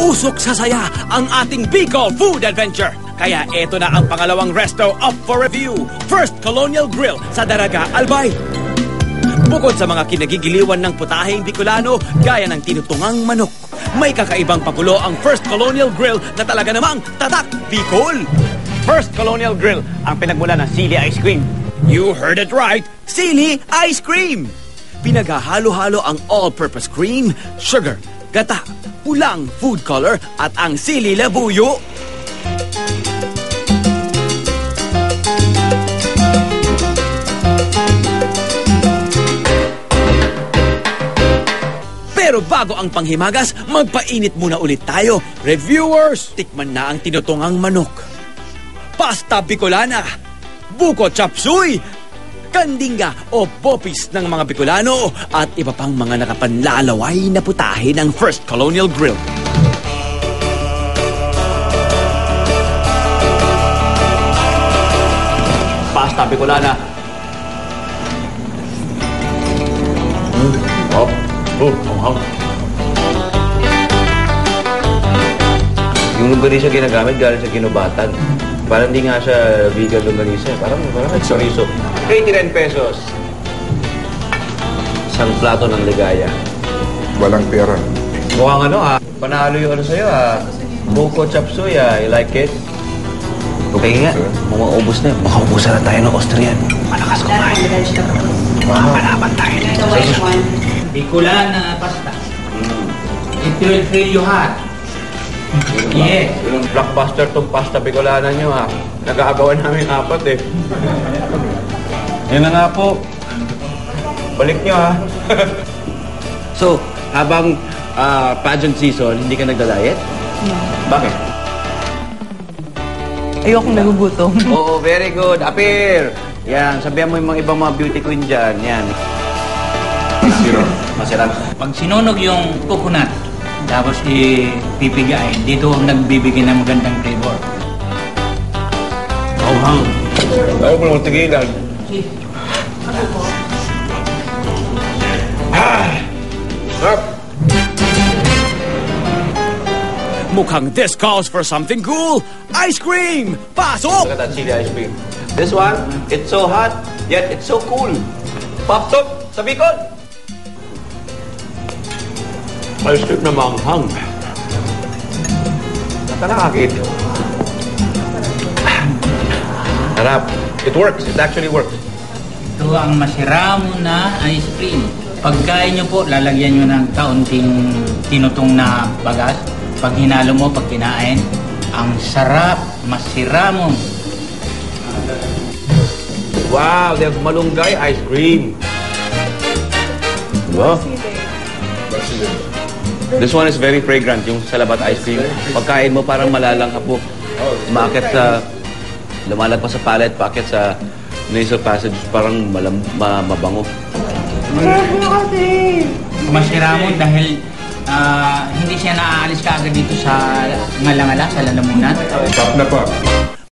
Uusok sa saya ang ating Bicol Food Adventure. Kaya eto na ang pangalawang resto up for review. First Colonial Grill sa Daraga, Albay. Bukod sa mga kinagigiliwan ng putaheng Bicolano gaya ng tinutungang manok, may kakaibang pakulo ang First Colonial Grill na talaga namang tatak Bicol. First Colonial Grill ang pinagmula ng Sili Ice Cream. You heard it right, Sili Ice Cream! Pinaghahalo-halo ang all-purpose cream, sugar, gata, pulang food color at ang sili labuyo. Pero bago ang panghimagas, magpainit muna ulit tayo. Reviewers, tikman na ang tinutungang manok. Pasta Bicolana, buko chapsuy, kandinga o popis ng mga Bicolano at iba pang mga nakapanlalaway na putahe ng First Colonial Grill. Pasta Bicolana. Oh, oh, hanghang. Yung longganisa ginagamit galing sa kinubatan. Parang hindi nga siya vegan longganisa. eh. Parang, parang chorizo. 89 pesos. Isang plato ng ligaya. Walang pera. Mukhang ano ah, panalo yung ano sa'yo ah. Buko chop suey ah, you like it? Okay nga, mamaubos na yun. Makaubusan na tayo ng Austrian. Malakas kumain. Makakalaban tayo dito. Bicolana pasta. It will fill you hot. Yes. Yung blockbuster tong pasta bicolana nyo ha. Nag-aagawan namin apat eh. Yan na nga po. Balik nyo ha. so, habang ah, pageant season, hindi ka nagda-diet? Bakit? Ayokong nagugutom. Oo, very good. Apir! Yan, sabihan mo yung mga ibang mga beauty queen dyan. Yan. Zero. Masarap. Pag sinunog yung coconut, tapos ipipigain, dito ang nagbibigay ng magandang flavor. Oh, hang. Ayaw mo lang tigilan. Ah! Sarap! Mukhang this calls for something cool. Ice cream! Pasok! Look at that chili ice cream. This one, it's so hot, yet it's so cool. Pop top sa Bicol. Cream na manghang. Nakalakakit. Harap. It works. It actually works. Ito ang masiramo na ice cream. Pagkain nyo po, lalagyan nyo ng kaunting tinutong na bagas. Pag hinalo mo, pag kinain, ang sarap, masiramo. Wow, they have malunggay ice cream. Wow. This one is very fragrant, yung salabat ice cream. Pagkain mo parang malalang hapok. Umakit sa, lumalagpas sa palate, paakit sa nasal passage, parang malam, ma, mabango. Masiramo dahil ah, hindi siya naaalis kaagad dito sa ngalangala, sa lalamunan. Stop na pa.